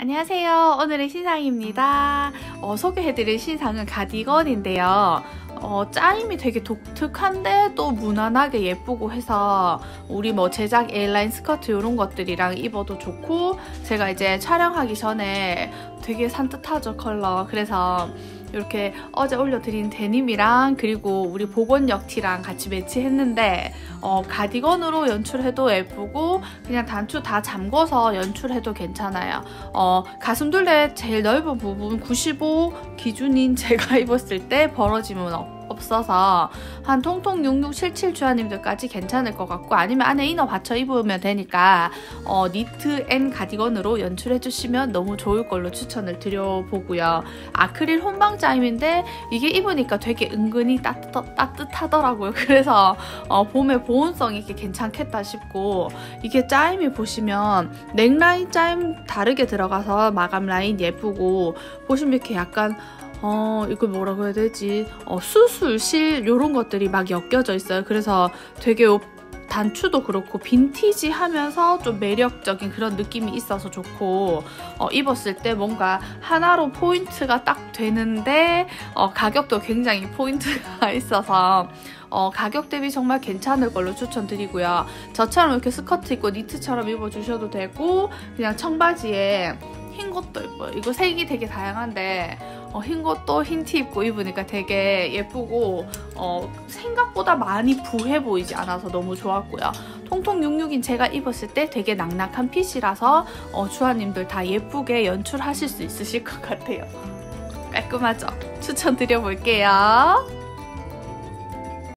안녕하세요. 오늘의 신상입니다. 어, 소개해드릴 신상은 가디건인데요. 어, 짜임이 되게 독특한데 또 무난하게 예쁘고 해서 우리 뭐 제작 에일라인 스커트 이런 것들이랑 입어도 좋고 제가 이제 촬영하기 전에 되게 산뜻하죠 컬러 그래서 이렇게 어제 올려드린 데님이랑 그리고 우리 복원역 티랑 같이 매치했는데 어, 가디건으로 연출해도 예쁘고 그냥 단추 다 잠궈서 연출해도 괜찮아요. 어, 가슴둘레 제일 넓은 부분 95 기준인 제가 입었을 때 벌어짐은 없고 없어서 한 통통 6677 주와님들까지 괜찮을 것 같고 아니면 안에 inner 받쳐 입으면 되니까 어, 니트 and 가디건으로 연출해 주시면 너무 좋을 걸로 추천을 드려보고요. 아크릴 혼방 짜임인데 이게 입으니까 되게 은근히 따뜻, 따뜻하더라고요. 그래서 어, 봄에 보온성이 이렇게 괜찮겠다 싶고 이게 짜임이 보시면 넥라인 짜임 다르게 들어가서 마감 라인 예쁘고 보시면 이렇게 약간 어, 이걸 뭐라고 해야 되지? 어, 수술, 실, 이런 것들이 막 엮여져 있어요. 그래서 되게 단추도 그렇고 빈티지 하면서 좀 매력적인 그런 느낌이 있어서 좋고 어, 입었을 때 뭔가 하나로 포인트가 딱 되는데 어, 가격도 굉장히 포인트가 있어서 어, 가격 대비 정말 괜찮을 걸로 추천드리고요. 저처럼 이렇게 스커트 입고 니트처럼 입어주셔도 되고 그냥 청바지에 흰 것도 예뻐요. 이거 색이 되게 다양한데 어, 흰 것도 흰 티 입고 입으니까 되게 예쁘고 어, 생각보다 많이 부해 보이지 않아서 너무 좋았고요. 통통 66인 제가 입었을 때 되게 낙낙한 핏이라서 어, 주아님들 다 예쁘게 연출하실 수 있으실 것 같아요. 깔끔하죠? 추천드려볼게요.